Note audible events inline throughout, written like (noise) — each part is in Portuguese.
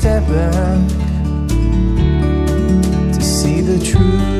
Step back to see the truth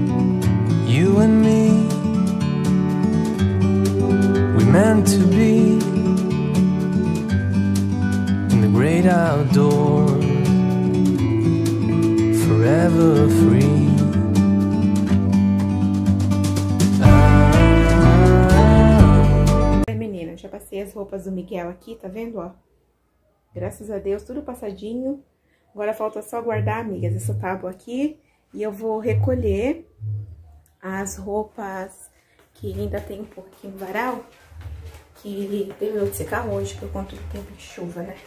meant to be in the great outdoors, forever free. Menina, já passei as roupas do Miguel aqui, tá vendo, ó? Graças a Deus, tudo passadinho. Agora falta só guardar, amigas, essa tábua aqui. E eu vou recolher as roupas que ainda tem um pouquinho varal. Que terminou de secar hoje, por conta do tempo de chuva, né?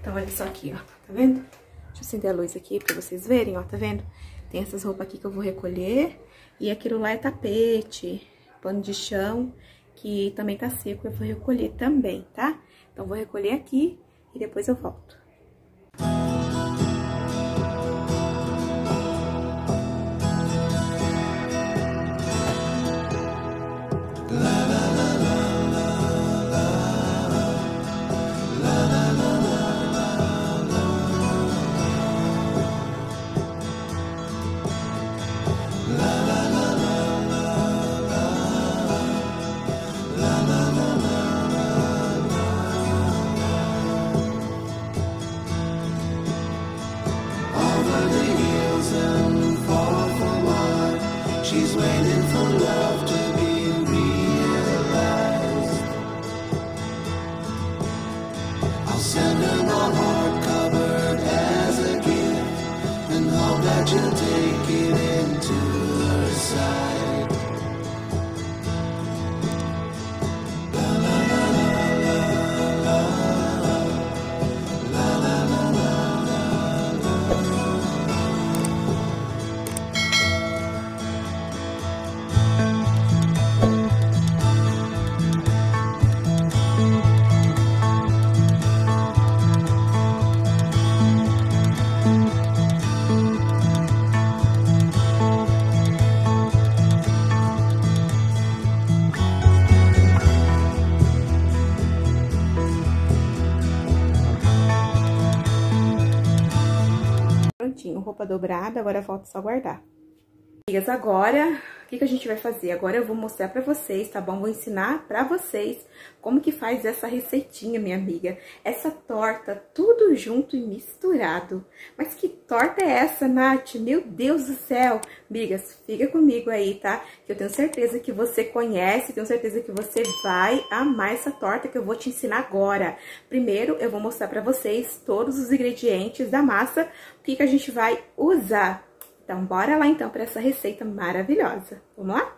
Então, olha só aqui, ó, tá vendo? Deixa eu acender a luz aqui pra vocês verem, ó, tá vendo? Tem essas roupas aqui que eu vou recolher. E aquilo lá é tapete, pano de chão, que também tá seco, eu vou recolher também, tá? Então, vou recolher aqui e depois eu volto. I'll send her my heart covered as a gift and hope that you'll take it into roupa dobrada, agora falta só guardar. Amigas, agora, o que, que a gente vai fazer? Agora eu vou mostrar pra vocês, tá bom? Vou ensinar pra vocês como que faz essa receitinha, minha amiga. Essa torta, tudo junto e misturado. Mas que torta é essa, Nath? Meu Deus do céu! Amigas, fica comigo aí, tá? Que eu tenho certeza que você conhece, tenho certeza que você vai amar essa torta que eu vou te ensinar agora. Primeiro, eu vou mostrar pra vocês todos os ingredientes da massa, o que, que a gente vai usar. Então, bora lá então para essa receita maravilhosa. Vamos lá?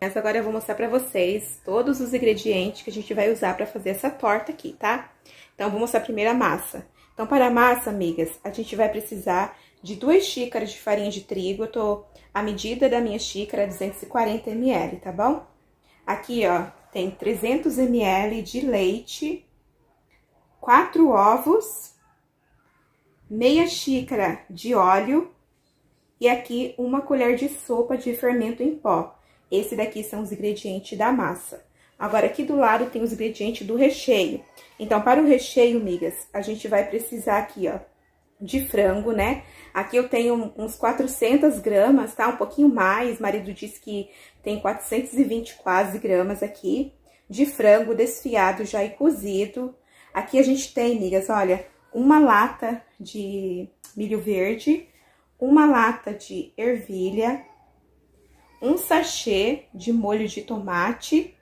Essa agora eu vou mostrar para vocês todos os ingredientes que a gente vai usar para fazer essa torta aqui, tá? Então, vou mostrar primeiro a massa. Então, para a massa, amigas, a gente vai precisar de duas xícaras de farinha de trigo. Eu tô a medida da minha xícara, 240 ml, tá bom? Aqui, ó, tem 300 ml de leite, quatro ovos, meia xícara de óleo e aqui uma colher de sopa de fermento em pó. Esse daqui são os ingredientes da massa. Agora, aqui do lado tem os ingredientes do recheio. Então, para o recheio, migas, a gente vai precisar aqui, ó, de frango, né? Aqui eu tenho uns 400 gramas, tá? Um pouquinho mais, marido disse que tem 420 quase gramas aqui de frango desfiado já e cozido. Aqui a gente tem, migas, olha, uma lata de milho verde, uma lata de ervilha, um sachê de molho de tomate.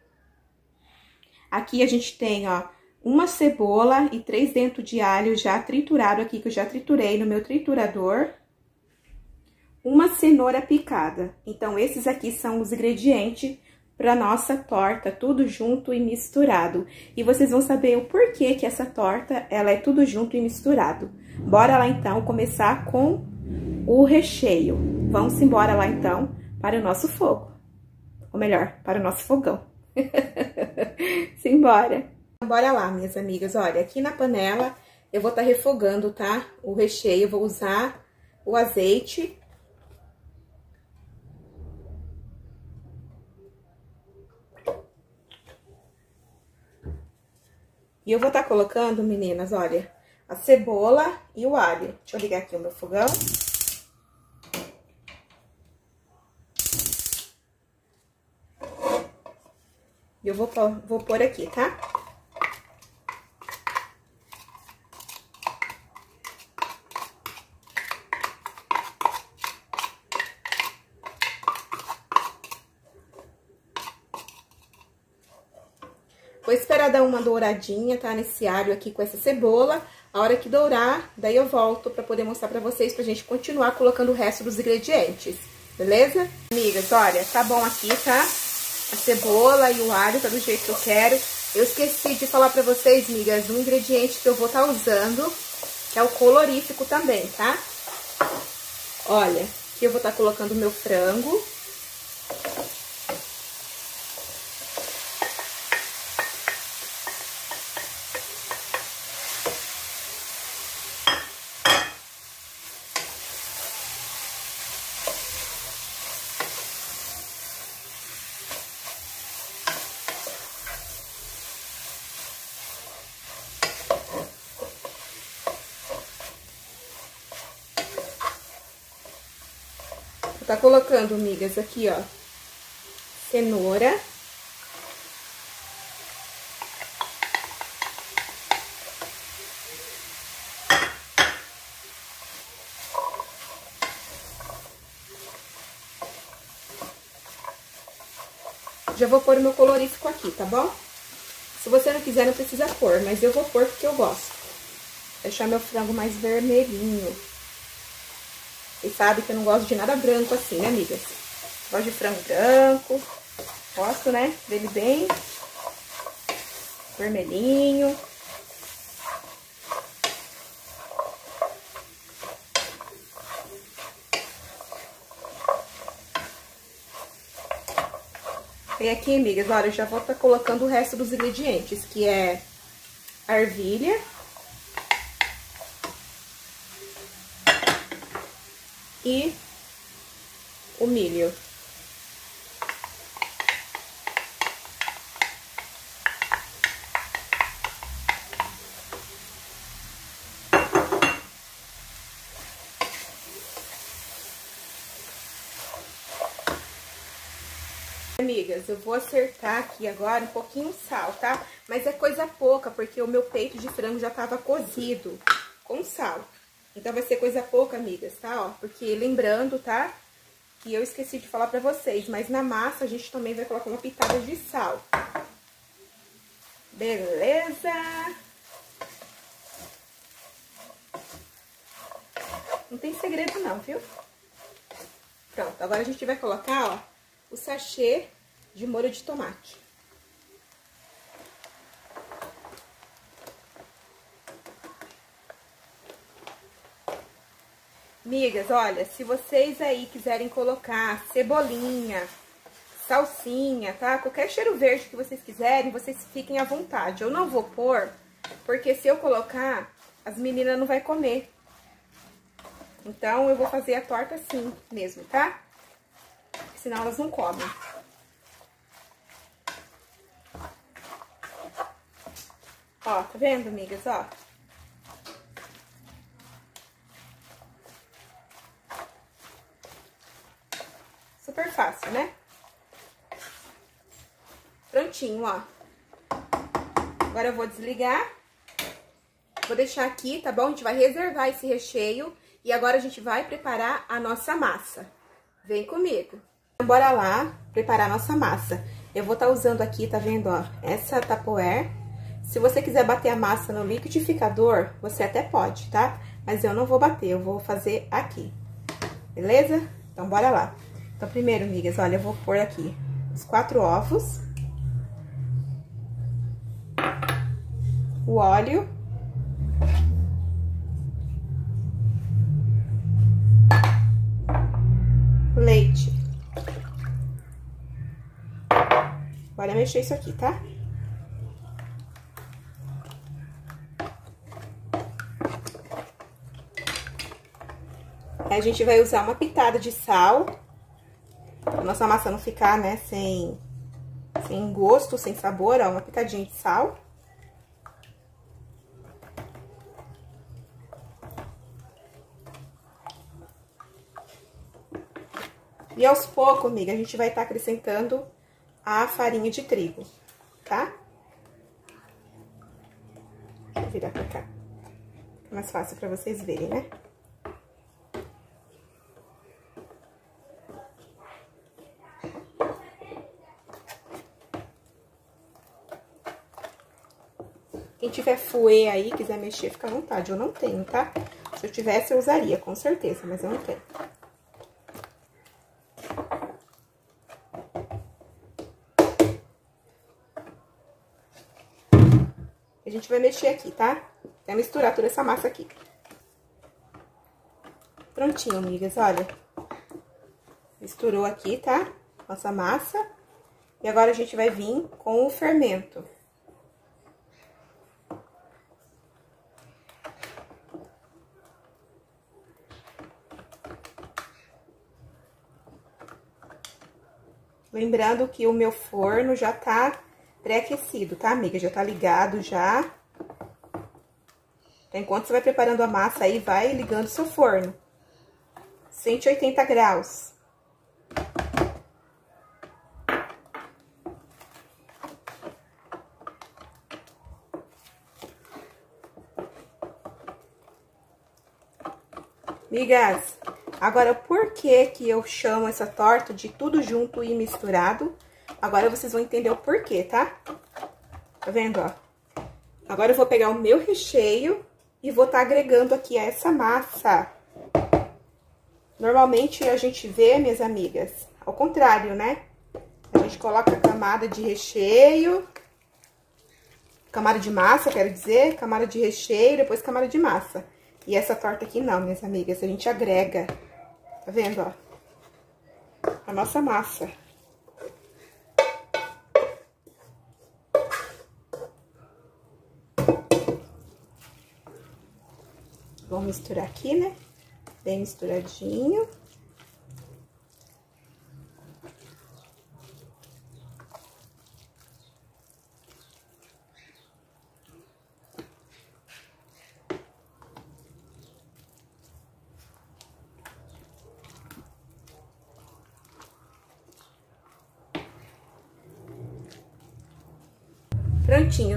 Aqui a gente tem, ó, uma cebola e três dentes de alho já triturado aqui, que eu já triturei no meu triturador. Uma cenoura picada. Então, esses aqui são os ingredientes para nossa torta, tudo junto e misturado. E vocês vão saber o porquê que essa torta, ela é tudo junto e misturado. Bora lá, então, começar com o recheio. Vamos embora lá então para o nosso fogo. Ou melhor, para o nosso fogão. (laughs) Simbora. Bora lá, minhas amigas. Olha, aqui na panela eu vou estar tá refogando, tá? O recheio, eu vou usar o azeite. E eu vou estar tá colocando, meninas, olha, a cebola e o alho. Deixa eu ligar aqui o meu fogão. Eu vou, vou pôr aqui, tá? Vou esperar dar uma douradinha, tá? Nesse alho aqui com essa cebola. A hora que dourar, daí eu volto pra poder mostrar pra vocês, pra gente continuar colocando o resto dos ingredientes, beleza? Amigas, olha, tá bom aqui, tá? A cebola e o alho, tá do jeito que eu quero. Eu esqueci de falar pra vocês, migas, um ingrediente que eu vou estar tá usando, que é o colorífico também, tá? Olha, aqui eu vou estar tá colocando o meu frango. Tá colocando, migas, aqui, ó, cenoura. Já vou pôr o meu colorífico aqui, tá bom? Se você não quiser, não precisa pôr, mas eu vou pôr porque eu gosto. Deixar meu frango mais vermelhinho. Vocês sabem que eu não gosto de nada branco assim, né, amigas? Gosto de frango branco. Gosto, né, dele bem vermelhinho. E aqui, amigas, olha, eu já vou estar tá colocando o resto dos ingredientes, que é ervilha, e o milho. Amigas, eu vou acertar aqui agora um pouquinho de sal, tá? Mas é coisa pouca, porque o meu peito de frango já tava cozido com sal. Então, vai ser coisa pouca, amigas, tá? Ó, porque lembrando, tá? Que eu esqueci de falar pra vocês, mas na massa a gente também vai colocar uma pitada de sal. Beleza? Não tem segredo não, viu? Pronto, agora a gente vai colocar, ó, o sachê de molho de tomate. Migas, olha, se vocês aí quiserem colocar cebolinha, salsinha, tá? Qualquer cheiro verde que vocês quiserem, vocês fiquem à vontade. Eu não vou pôr, porque se eu colocar, as meninas não vai comer. Então, eu vou fazer a torta assim mesmo, tá? Senão elas não comem. Ó, tá vendo, amigas? Ó. Super fácil, né? Prontinho, ó. Agora eu vou desligar. Vou deixar aqui, tá bom? A gente vai reservar esse recheio. E agora a gente vai preparar a nossa massa. Vem comigo. Então, bora lá preparar a nossa massa. Eu vou estar tá usando aqui, tá vendo, ó, essa tapoer. Se você quiser bater a massa no liquidificador, você até pode, tá? Mas eu não vou bater, eu vou fazer aqui. Beleza? Então, bora lá. Então, primeiro, amigas, olha, eu vou pôr aqui os quatro ovos. O óleo. leite. Bora mexer isso aqui, tá? A gente vai usar uma pitada de sal. Pra nossa massa não ficar, né, sem, sem gosto, sem sabor, ó, uma pitadinha de sal. E aos poucos, amiga, a gente vai estar tá acrescentando a farinha de trigo, tá? Deixa eu virar pra cá. Fica mais fácil pra vocês verem, né? Tiver fouet aí, quiser mexer, fica à vontade. Eu não tenho, tá? Se eu tivesse, eu usaria, com certeza, mas eu não tenho. A gente vai mexer aqui, tá? Vai misturar toda essa massa aqui. Prontinho, amigas, olha. Misturou aqui, tá? Nossa massa. E agora a gente vai vir com o fermento. Lembrando que o meu forno já tá pré-aquecido, tá, amiga? Já tá ligado já. Então, enquanto você vai preparando a massa aí, vai ligando o seu forno. 180 graus. Migas, agora por que que eu chamo essa torta de tudo junto e misturado? Agora vocês vão entender o porquê, tá? Tá vendo, ó? Agora eu vou pegar o meu recheio e vou estar tá agregando aqui a essa massa. Normalmente a gente vê, minhas amigas, ao contrário, né? A gente coloca a camada de recheio, camada de massa, quero dizer, camada de recheio, depois camada de massa. E essa torta aqui não, minhas amigas, a gente agrega, tá vendo, ó? A nossa massa. Vamos misturar aqui, né? Bem misturadinho.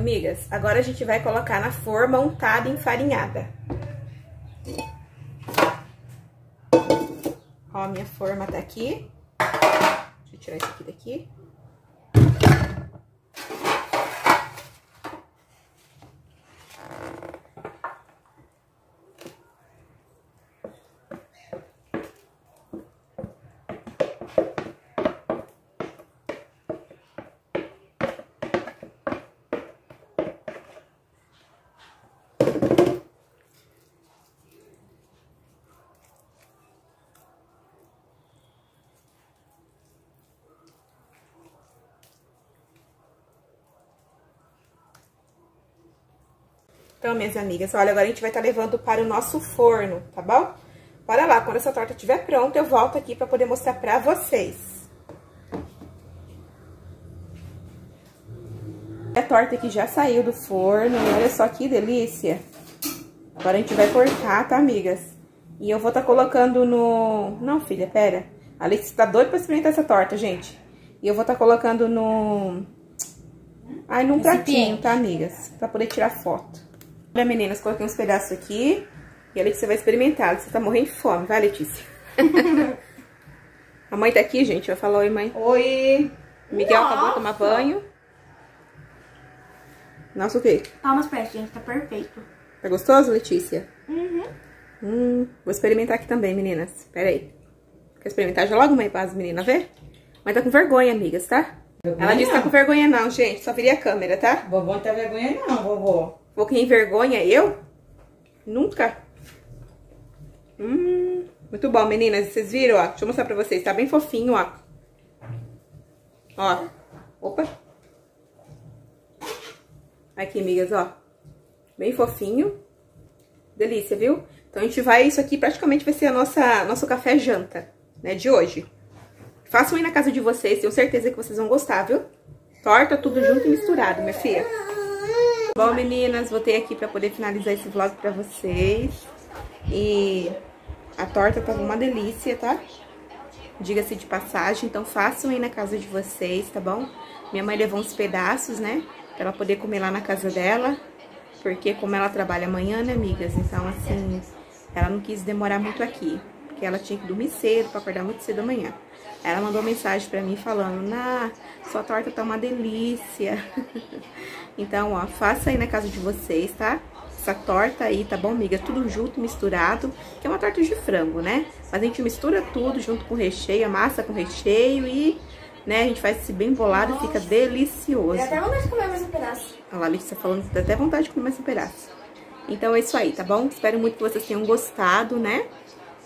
Prontinho, migas. Agora a gente vai colocar na forma untada e enfarinhada. Ó, minha forma tá aqui. Deixa eu tirar isso aqui daqui. Então, minhas amigas, olha, agora a gente vai estar levando para o nosso forno, tá bom? Bora lá, quando essa torta estiver pronta, eu volto aqui para poder mostrar pra vocês. A torta aqui já saiu do forno, olha só que delícia. Agora a gente vai cortar, tá, amigas? E eu vou estar colocando no... Não, filha, pera. A Alice tá doida pra experimentar essa torta, gente. E eu vou estar colocando no... Ai, num pratinho, tá, amigas? Pra poder tirar foto. Meninas, coloquei uns pedaços aqui. E a Letícia vai experimentar. Você tá morrendo de fome, vai, Letícia? (laughs) a mãe tá aqui, gente. Vai falar oi, mãe. Oi! Miguel Nossa. acabou de tomar banho. Nossa, o quê? Palmas pra essa, gente, tá perfeito. Tá gostoso, Letícia? Uhum. Hum, vou experimentar aqui também, meninas. Pera aí. Quer experimentar já logo, mãe, para as meninas ver? Mãe tá com vergonha, amigas, tá? Ela disse que tá com vergonha não, gente. Só viria a câmera, tá? Vovô não tá vergonha não, vovô. Vou quem vergonha eu? Nunca. Hum, muito bom, meninas. Vocês viram, ó? Deixa eu mostrar pra vocês. Tá bem fofinho, ó. Ó. Opa. Aqui, amigas, ó. Bem fofinho. Delícia, viu? Então, a gente vai... Isso aqui praticamente vai ser a nossa, nosso café janta, né? De hoje. Façam aí na casa de vocês. Tenho certeza que vocês vão gostar, viu? Torta, tudo junto e misturado, minha filha. Bom, meninas, voltei aqui pra poder finalizar esse vlog pra vocês. E a torta tava uma delícia, tá? Diga-se de passagem, então façam aí na casa de vocês, tá bom? Minha mãe levou uns pedaços, né? Pra ela poder comer lá na casa dela. Porque como ela trabalha amanhã, né, amigas? Então, assim, ela não quis demorar muito aqui. Porque ela tinha que dormir cedo, pra acordar muito cedo amanhã. Ela mandou mensagem pra mim falando, Ná, sua torta tá uma delícia. (laughs) então, ó, faça aí na casa de vocês, tá? Essa torta aí, tá bom, amiga? Tudo junto, misturado, que é uma torta de frango, né? Mas a gente mistura tudo junto com o recheio, a massa com recheio e, né, a gente faz esse bem bolado e fica delicioso. Dá até vontade de comer mais um pedaço. Olha lá, a Letícia falando que dá até vontade de comer mais um pedaço. Então é isso aí, tá bom? Espero muito que vocês tenham gostado, né?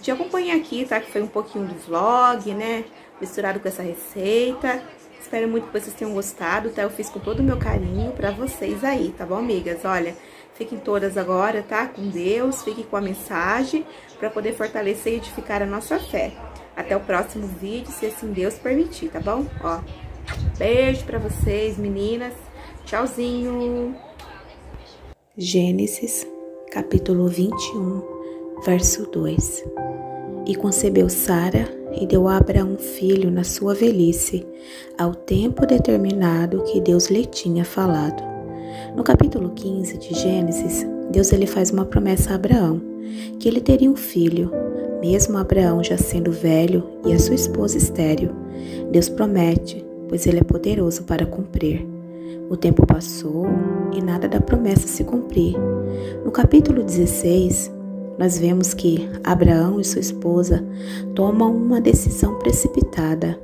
De acompanhar aqui, tá? Que foi um pouquinho do vlog, né? Misturado com essa receita. Espero muito que vocês tenham gostado, tá? Eu fiz com todo o meu carinho pra vocês aí, tá bom, amigas? Olha, fiquem todas agora, tá? Com Deus, fiquem com a mensagem pra poder fortalecer e edificar a nossa fé. Até o próximo vídeo, se assim Deus permitir, tá bom? Ó, beijo pra vocês, meninas. Tchauzinho! Gênesis, capítulo 21, verso 2 E concebeu Sara e deu a Abraão filho na sua velhice, ao tempo determinado que Deus lhe tinha falado. No capítulo 15 de Gênesis, Deus ele faz uma promessa a Abraão, que ele teria um filho, mesmo Abraão já sendo velho e a sua esposa estéril. Deus promete, pois ele é poderoso para cumprir. O tempo passou e nada da promessa se cumprir. No capítulo 16, nós vemos que Abraão e sua esposa tomam uma decisão precipitada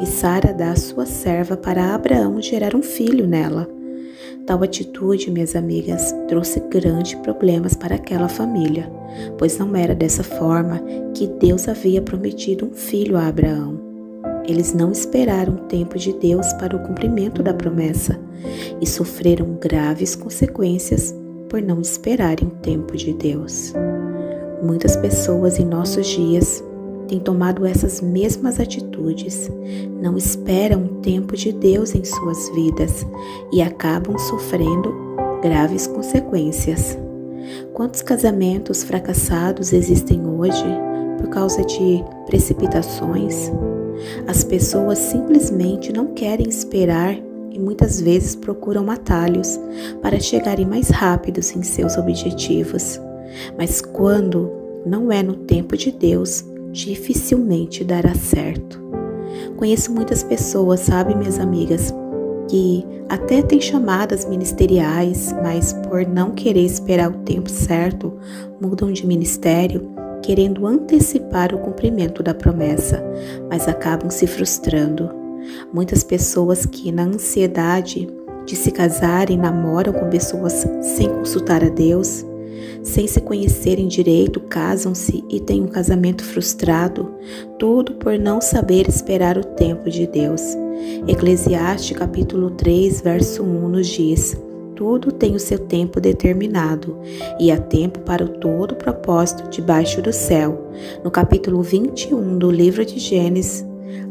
e Sara dá a sua serva para Abraão gerar um filho nela. Tal atitude, minhas amigas, trouxe grandes problemas para aquela família, pois não era dessa forma que Deus havia prometido um filho a Abraão. Eles não esperaram o tempo de Deus para o cumprimento da promessa e sofreram graves consequências por não esperarem o tempo de Deus. Muitas pessoas em nossos dias têm tomado essas mesmas atitudes, não esperam o tempo de Deus em suas vidas e acabam sofrendo graves consequências. Quantos casamentos fracassados existem hoje por causa de precipitações? As pessoas simplesmente não querem esperar e muitas vezes procuram atalhos para chegarem mais rápidos em seus objetivos. Mas quando não é no tempo de Deus, dificilmente dará certo. Conheço muitas pessoas, sabe, minhas amigas, que até têm chamadas ministeriais, mas por não querer esperar o tempo certo, mudam de ministério, querendo antecipar o cumprimento da promessa, mas acabam se frustrando. Muitas pessoas que, na ansiedade de se casarem, namoram com pessoas sem consultar a Deus, sem se conhecerem direito, casam-se e têm um casamento frustrado, tudo por não saber esperar o tempo de Deus. Eclesiastes capítulo 3, verso 1 nos diz: Tudo tem o seu tempo determinado, e há tempo para o todo propósito debaixo do céu. No capítulo 21 do livro de Gênesis,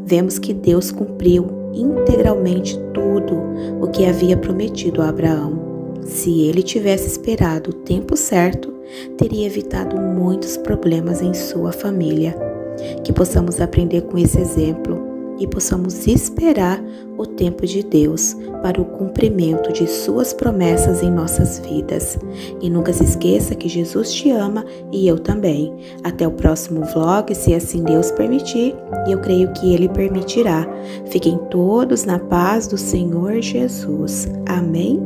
vemos que Deus cumpriu integralmente tudo o que havia prometido a Abraão. Se ele tivesse esperado o tempo certo, teria evitado muitos problemas em sua família. Que possamos aprender com esse exemplo e possamos esperar o tempo de Deus para o cumprimento de Suas promessas em nossas vidas. E nunca se esqueça que Jesus te ama e eu também. Até o próximo vlog, se assim Deus permitir, e eu creio que Ele permitirá. Fiquem todos na paz do Senhor Jesus. Amém?